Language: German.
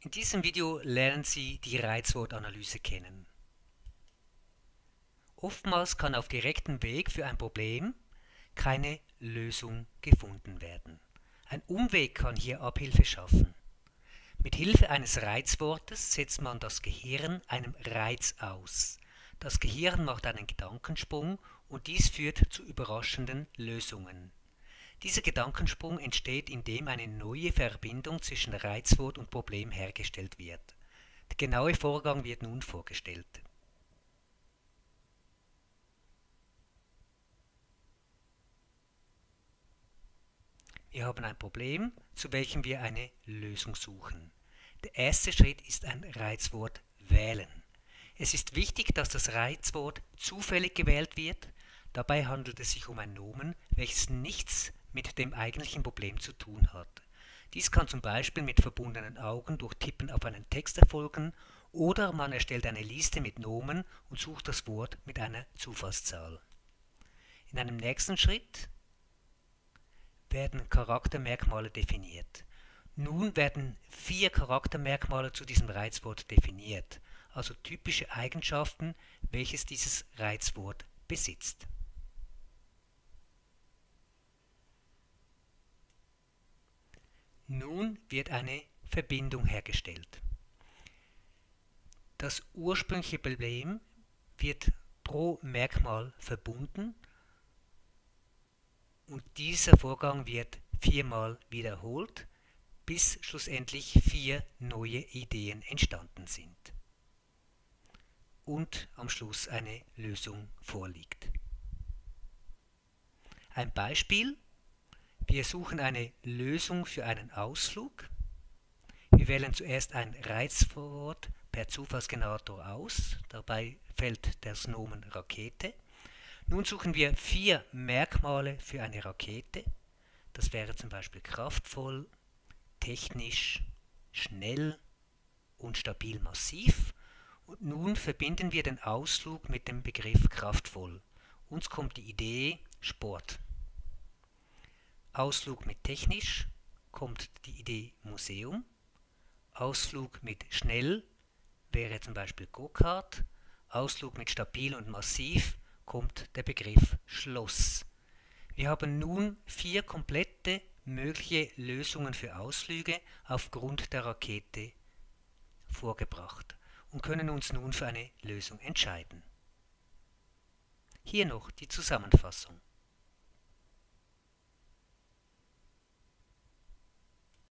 In diesem Video lernen Sie die Reizwortanalyse kennen. Oftmals kann auf direktem Weg für ein Problem keine Lösung gefunden werden. Ein Umweg kann hier Abhilfe schaffen. Mit Hilfe eines Reizwortes setzt man das Gehirn einem Reiz aus. Das Gehirn macht einen Gedankensprung und dies führt zu überraschenden Lösungen. Dieser Gedankensprung entsteht, indem eine neue Verbindung zwischen Reizwort und Problem hergestellt wird. Der genaue Vorgang wird nun vorgestellt. Wir haben ein Problem, zu welchem wir eine Lösung suchen. Der erste Schritt ist ein Reizwort wählen. Es ist wichtig, dass das Reizwort zufällig gewählt wird. Dabei handelt es sich um ein Nomen, welches nichts mit dem eigentlichen Problem zu tun hat. Dies kann zum Beispiel mit verbundenen Augen durch Tippen auf einen Text erfolgen oder man erstellt eine Liste mit Nomen und sucht das Wort mit einer Zufallszahl. In einem nächsten Schritt werden Charaktermerkmale definiert. Nun werden vier Charaktermerkmale zu diesem Reizwort definiert, also typische Eigenschaften, welches dieses Reizwort besitzt. Nun wird eine Verbindung hergestellt. Das ursprüngliche Problem wird pro Merkmal verbunden und dieser Vorgang wird viermal wiederholt, bis schlussendlich vier neue Ideen entstanden sind und am Schluss eine Lösung vorliegt. Ein Beispiel. Wir suchen eine Lösung für einen Ausflug. Wir wählen zuerst ein Reizwort per Zufallsgenerator aus. Dabei fällt das Nomen Rakete. Nun suchen wir vier Merkmale für eine Rakete. Das wäre zum Beispiel kraftvoll, technisch, schnell und stabil massiv. Und nun verbinden wir den Ausflug mit dem Begriff kraftvoll. Uns kommt die Idee Sport. Ausflug mit technisch kommt die Idee Museum. Ausflug mit schnell wäre zum Beispiel Go-Kart. Ausflug mit stabil und massiv kommt der Begriff Schloss. Wir haben nun vier komplette mögliche Lösungen für Ausflüge aufgrund der Rakete vorgebracht und können uns nun für eine Lösung entscheiden. Hier noch die Zusammenfassung.